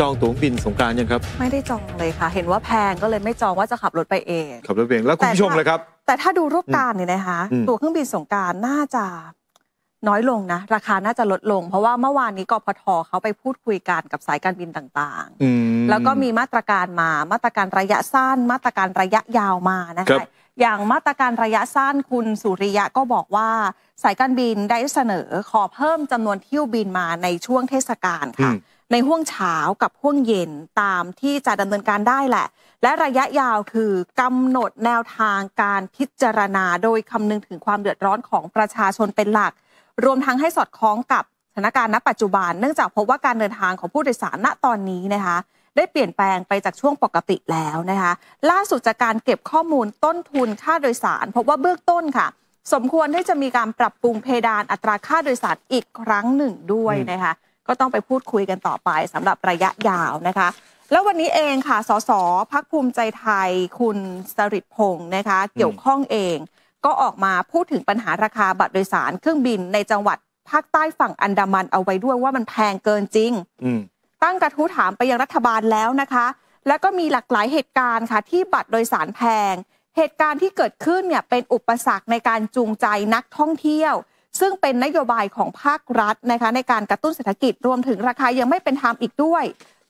จองตั๋วเครื่องบินสงกรารยังครับ ไม่ได้จองเลยค่ะ เห็นว่าแพงก็เลยไม่จองว่าจะขับรถไปเอง ขับรถเองแล้วคุณผู้ชมเลยครับ แต่ถ้าดูรูปการเนี่ยนะคะอืมตั๋วเครื่องบินสงกรารน่าจะน้อยลงนะ ราคาน่าจะลดลง เพราะว่าเมื่อวานนี้กพทเขาไปพูดคุยกันกับสายการบินต่างอืมๆแล้วก็มีมาตรการมามาตรการระยะสั้น มาตรการระยะยาวมานะครัคะบอย่างมาตรการระยะสั้นคุณสุริยะก็บอกว่า สายการบินได้เสนอขอเพิ่มจำนวนเที่ยวบินมาในช่วงเทศกาลค่ะอืม ในห่วงเช้ากับห่วงเย็นตามที่จะดำเนินการได้แหละ และระยะยาวคือกำหนดแนวทางการพิจารณา โดยคำนึงถึงความเดือดร้อนของประชาชนเป็นหลัก รวมทั้งให้สอดคล้องกับสถานการณ์ณปัจจุบัน เนื่องจากพบว่าการเดินทางของผู้โดยสารณตอนนี้นะคะได้เปลี่ยนแปลงไปจากช่วงปกติแล้วนะคะ ล่าสุดจากการเก็บข้อมูลต้นทุนค่าโดยสาร พบว่าเบื้องต้นค่ะ สมควรที่จะมีการปรับปรุงเพดานอัตราค่าโดยสารอีกครั้งหนึ่งด้วยนะคะ ก็ต้องไปพูดคุยกันต่อไปสำหรับระยะยาวนะคะ แล้ววันนี้เองค่ะสสพักภูมิใจไทย คุณสริตพงศ์นะคะ เกี่ยวข้องเอง ก็ออกมาพูดถึงปัญหาราคาบัตรโดยสารเครื่องบินในจังหวัดภาคใต้ฝั่งอันดามันเอาไว้ด้วยว่ามันแพงเกินจริงอืมตั้งกระทู้ถามไปยังรัฐบาลแล้วนะคะ แล้วก็มีหลากหลายเหตุการณ์ค่ะ ที่บัตรโดยสารแพง เหตุการณ์ที่เกิดขึ้นเนี่ยเป็นอุปสรรคในการจูงใจนักท่องเที่ยว ซึ่งเป็นนโยบายของภาครัฐนะคะในการกระตุ้นเศรษฐกิจรวมถึงราคายังไม่เป็นธรรมอีกด้วย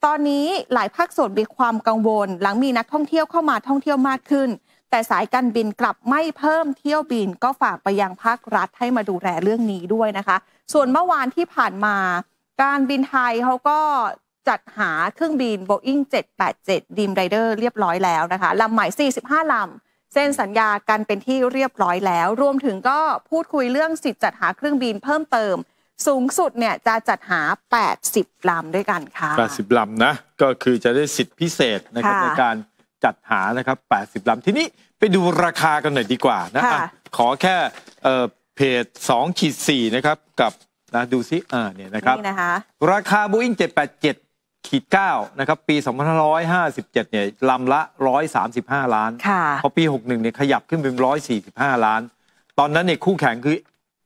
ตอนนี้หลายภาคส่วนมีความกังวล หลังมีนักท่องเที่ยวเข้ามาท่องเที่ยวมากขึ้น แต่สายการบินกลับไม่เพิ่มเที่ยวบิน ก็ฝากไปยังภาครัฐให้มาดูแลเรื่องนี้ด้วยนะคะ ส่วนเมื่อวานที่ผ่านมา การบินไทยเขาก็จัดหาเครื่องบิน Boeing 787 Dream Rider เรียบร้อยแล้วนะคะลำใหม่ 45ลำ เซ็นสัญญากันเป็นที่เรียบร้อยแล้ว รวมถึงก็พูดคุยเรื่องสิทธิ์จัดหาเครื่องบินเพิ่มเติม สูงสุดเนี่ยจะจัดหา 80 ลำด้วยกันค่ะ 80 ลำนะ ก็คือจะได้สิทธิพิเศษนะครับค่ะในการจัดหานะครับ 80 ลำ ทีนี้ไปดูราคากันหน่อยดีกว่านะค่ะอะขอแค่เอ่อเพจ2ขีด4นะครับกับนะดูซิอ่าเนี่ยนะครับนี่นะคะราคา Boeing 787 ขีด9นะครับปี 2557เนี่ยลำละ 135 ล้านค่ะพอปี 61เนี่ยขยับขึ้นเป็น 145 ล้าน ตอนนั้นเนี่ยคู่แข่งคือ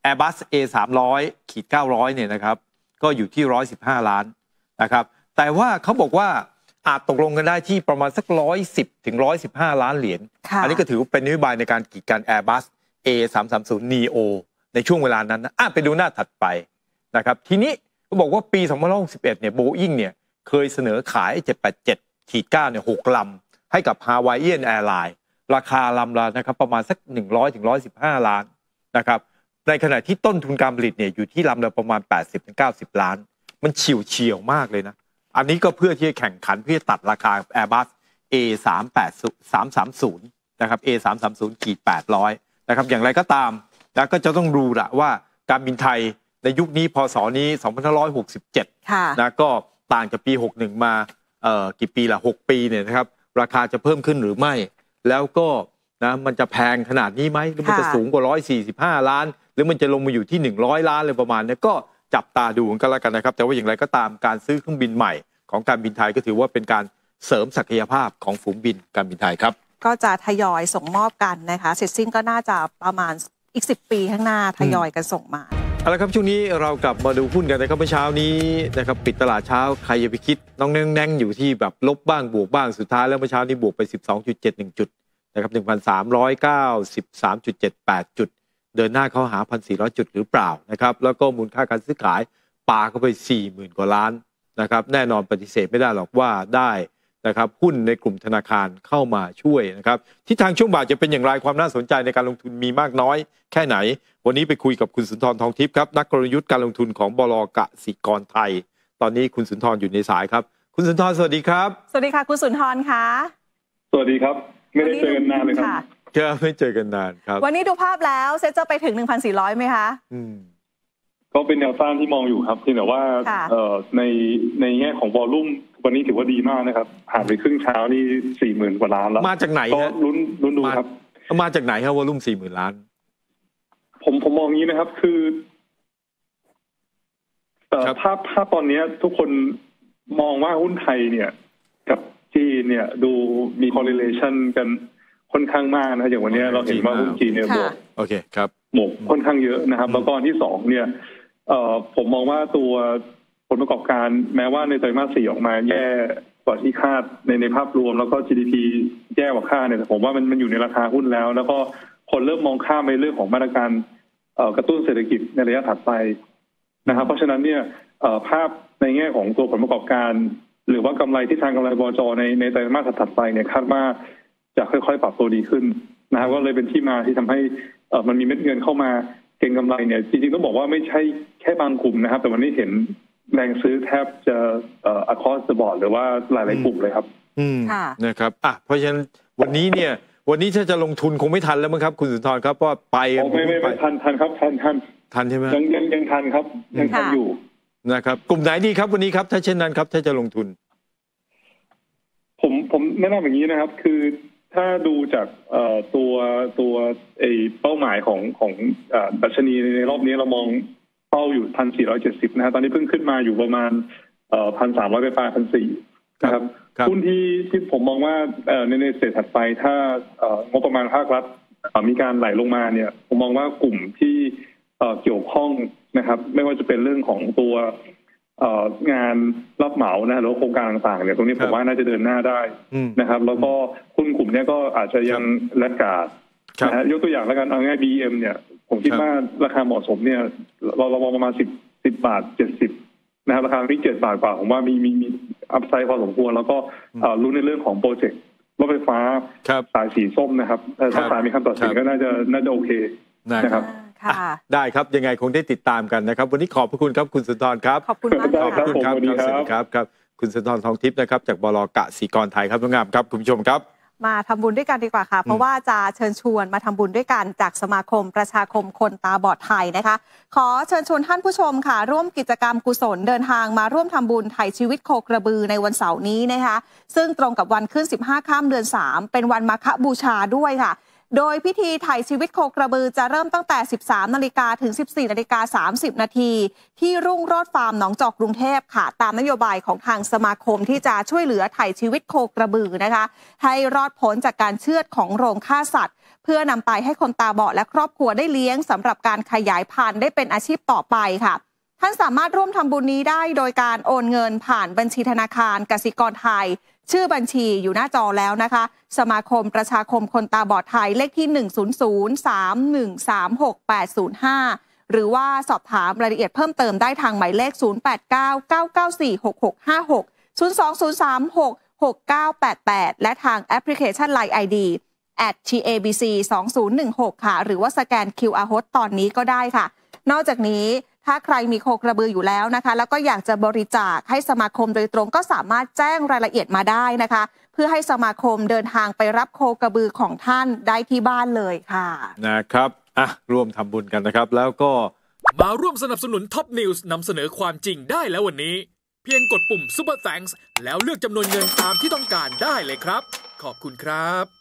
Airbus A 3 0 0ขีด900เนี่ยนะครับก็อยู่ที่ 115 ล้านนะครับแต่ว่าเขาบอกว่าอาจตกลงกันได้ที่ประมาณสัก 110ถึง115 ล้านเหรียญค่ะอันี้ก็ถือว่าเป็นนโยบายในการกีดกัน Airbus A 3 3 0 Neo ในช่วงเวลานั้นนะอะไปดูหน้าถัดไปนะครับทีนี้เขาบอกว่าปี2061เนี่ยโบอิงเนี่ย เคยเสนอขาย 787ขีด9เนี่ย6ลำให้กับ Hawaiian Airlines ราคาลำละนะครับประมาณสัก 100ถึง115 ล้านนะครับในขณะที่ต้นทุนการผลิตเนี่ยอยู่ที่ลำละประมาณ 80ถึง90 ล้าน มันเฉียวเฉียวๆมากเลยนะ อันนี้ก็เพื่อที่จะแข่งขันเพื่อตัดราคา Airbus A 3 8 3 3 0นะครับ A 3 3 0ขีด800นะครับอย่างไรก็ตามนะก็จะต้องดูละว่าการบินไทยในยุคนี้พศนี้ 2567ค่ะนะก็ ต่างจากปี 61 มาเอ่อกี่ปีละ6ปีเนี่ยนะครับราคาจะเพิ่มขึ้นหรือไม่ แล้วก็นะมันจะแพงขนาดนี้ไหมหรือมันจะสูงกว่า 145 ล้าน หรือมันจะลงมาอยู่ที่ 100 ล้านเลยประมาณนี้ก็จับตาดูกันแล้วกันนะครับ แต่ว่าอย่างไรก็ตามการซื้อเครื่องบินใหม่ของการบินไทยก็ถือว่าเป็นการเสริมศักยภาพของฝูงบินการบินไทยครับ ก็จะทยอยส่งมอบกันนะคะ เสร็จสิ้นก็น่าจะประมาณอีก 10 ปีข้างหน้าทยอยกันส่งมา เอาละครับช่วงนี้เรากลับมาดูหุ้นกันนะครับเมื่อเช้านี้นะครับปิดตลาดเช้าใครอย่าไปคิดน้องแน่งๆอยู่ที่แบบลบบ้างบวกบ้างสุดท้ายแล้วเมื่อเช้านี้บวกไป 12.71 จุดนะครับ1,393.78 จุด เดินหน้าเข้าหา 1,400 จุดหรือเปล่านะครับแล้วก็มูลค่าการซื้อขายปาเข้าไป 40,000 กว่าล้านนะครับแน่นอนปฏิเสธไม่ได้หรอกว่าได้ นะครับหุ้นในกลุ่มธนาคารเข้ามาช่วยนะครับทิศทางช่วงบ่ายจะเป็นอย่างไรความน่าสนใจในการลงทุนมีมากน้อย แค่ไหน วันนี้ไปคุยกับคุณสุนทรทองทิพย์ครับนักกลยุทธ์การลงทุนของบลกสิกรไทย ตอนนี้คุณสุนทรอยู่ในสายครับ คุณสุนทรสวัสดีครับ สวัสดีค่ะคุณสุนทรค่ะสวัสดีครับ ไม่ได้เจอกันนานเลยครับค่ะก็ไม่เจอกันนานครับ วันนี้ดูภาพแล้วเซ็ตจะไปถึง 1,400ไหมคะ อืม ก็เป็นแนวต้านที่มองอยู่ครับเพียงแต่ว่าค่ะเอ่อในในแง่ของวอลลุ่มวันนี้ถือว่าดีมากนะครับผ่านไปครึ่งเช้านี่สี่หมื่นกว่าล้านแล้วมาจากไหนก็ฮะลุ้นลุ้นดูมาครับ มาจากไหนครับวอลุ่มสี่หมื่นล้าน ผมผมมองงี้นะครับ คือเอ่อครับ ภาพภาพตอนเนี้ย ทุกคนมองว่าหุ้นไทยเนี่ย กับจีนเนี่ย ดูมี correlation กันค่อนข้างมากนะอย่างวันเนี้ยเราเห็นว่าหุ้นจีนเนี่ยบวก โอเคครับ หมกค่อนข้างเยอะนะครับอืมแล้วก็อันที่สองเนี่ย เอ่อผมมองว่าตัวผลประกอบการแม้ว่าในไตรมาสสี่ออกมาแย่กว่าที่คาดในในภาพรวมแล้วก็ GDP แย่กว่าคาดเนี่ยแต่ผมว่ามันมันอยู่ในราคาหุ้นแล้ว แล้วก็คนเริ่มมองข้ามในเรื่องของมาตรการเอ่อกระตุ้นเศรษฐกิจในระยะถัดไปนะครับ เพราะฉะนั้นเนี่ยเอ่อภาพในแง่ของตัวผลประกอบการ หรือว่ากำไรที่ทางกำไรบจในในไตรมาสถัดไปเนี่ยคาดว่าจะค่อยๆ ปรับตัวดีขึ้นนะครับก็เลยเป็นที่มาที่ทำให้เอ่อมันมีเม็ดเงินเข้ามา เก็งกำไรเนี่ยจริงๆต้องบอกว่าไม่ใช่แค่บางกลุ่มนะครับ แต่วันนี้เห็นแรงซื้อแทบจะเอ่อ across the board หรือว่าหลายๆกลุ่มเลยครับ อืมค่ะ นะครับอะเพราะฉะนั้นวันนี้เนี่ย วันนี้ถ้าจะลงทุนคงไม่ทันแล้วมั้งครับ คุณสุนทรครับเพราะว่าไปอ๋อไม่ไม่ไปไม่ทันทันครับทันทันทันใช่ไหมยังยังยังทันครับ ยังทันค่ะ อยู่ นะครับกลุ่มไหนดีครับวันนี้ครับ ถ้าเช่นนั้นครับถ้าจะลงทุน ผมผมแนะนำอย่างนี้นะครับ คือ ถ้าดูจากเอ่อตัวตัวไอเป้าหมายของของเอ่อดัชนีในรอบนี้เรามองเป้าอยู่พันสี่ร้อยเจ็ดสิบนะฮะตอนนี้เพิ่งขึ้นมาอยู่ประมาณเอ่อพันสามร้อยไปปลายพันสี่นะครับครับหุ้นที่ที่ผมมองว่าเอ่อในในสเตจถัดไปถ้าเอ่องบประมาณภาครัฐเอ่อมีการไหลลงมาเนี่ย ผมมองว่ากลุ่มที่เอ่อเกี่ยวข้องนะครับ ไม่ว่าจะเป็นเรื่องของตัวเอ่อ งานรับเหมานะหรือว่าโครงการต่างๆเนี่ยตรงนี้คผรับมว่าน่าจะเดินหน้าได้อืมนะครับ แล้วก็หุ้นกลุ่มเนี้ยก็อาจจะยังแลกขาดครับนะฮะยกตัวอย่างแล้วกันเอาง่าย BM เนี่ย ผมคิดครับว่าราคาเหมาะสมเนี่ย เราเรามองประมาณสิบสิบบาทเจ็ดสิบนะครับราคาที่เจ็ดบาทกว่าผมว่ามีมีมีอัพไซด์พอสมควร แล้วก็เอ่อรู้ในเรื่องของโปรเจกต์รถไฟฟ้าครับสายสีส้มนะครับเอ่อถ้าครับศาลมีคำตัดสินครับก็น่าจะน่าจะโอเคนะนะคครัรับบ ค่ะได้ครับยังไงคงได้ติดตามกันนะครับ วันนี้ขอบพระคุณครับคุณสุนทรครับขอบคุณมากได้ขอบครับคุณครับผมสวัสดีครับสวัสดีครับครับ คุณสุนทรทองทิพย์นะครับจากบลกะสีกรไทยครับน้องงามครับคุณผู้ชมครับ มาทำบุญด้วยกันดีกว่าค่ะ เพราะว่าจะเชิญชวนมาทำบุญด้วยกันจากสมาคมประชาคมคนตาบอดไทยนะคะ ขอเชิญชวนท่านผู้ชมค่ะ ร่วมกิจกรรมกุศลเดินทางมาร่วมทำบุญไถ่ชีวิตโคกระบือในวันเสาร์นี้นะคะ ซึ่งตรงกับวันขึ้น 15 ข้ามเดือน 3 เป็นวันมาฆบูชาด้วยค่ะ โดยพิธีไถ่ชีวิตโคกระบือจะเริ่มตั้งแต่ 13 นาฬิกาถึง 14 นาฬิกา 30 นาทีที่รุ่งโรดฟาร์มหนองจอกกรุงเทพค่ะ ตามนโยบายของทางสมาคมที่จะช่วยเหลือไถ่ชีวิตโคกระบือนะคะ ให้รอดพ้นจากการเชือดของโรงฆ่าสัตว์ เพื่อนำไปให้คนตาบอดและครอบครัวได้เลี้ยงสำหรับการขยายพันธุ์ได้เป็นอาชีพต่อไปค่ะท่านสามารถร่วมทำบุญนี้ได้โดยการโอนเงินผ่านบัญชีธนาคารกสิกรไทย ชื่อบัญชีอยู่หน้าจอแล้วนะคะ สมาคมประชาคมคนตาบอดไทยเลขที่ 10031368805 หรือว่าสอบถามรายละเอียดเพิ่มเติมได้ทางหมายเลข 0899946656 020366988 และทางแอปพลิเคชัน Line ID at tabc 2016ค่ะ หรือว่าสแกน QR Code ตอนนี้ก็ได้ค่ะ นอกจากนี้ ถ้าใครมีโคกระบืออยู่แล้วนะคะ แล้วก็อยากจะบริจาคให้สมาคมโดยตรงก็สามารถแจ้งรายละเอียดมาได้นะคะ เพื่อให้สมาคมเดินทางไปรับโคกระบือของท่านได้ที่บ้านเลยค่ะนะครับอะร่วมทำบุญกันนะครับ แล้วก็มาร่วมสนับสนุนท็อปนิวส์นำเสนอความจริงได้แล้ววันนี้ เพียงกดปุ่ม Super Thanks แล้วเลือกจำนวนเงินตามที่ต้องการได้เลยครับ ขอบคุณครับ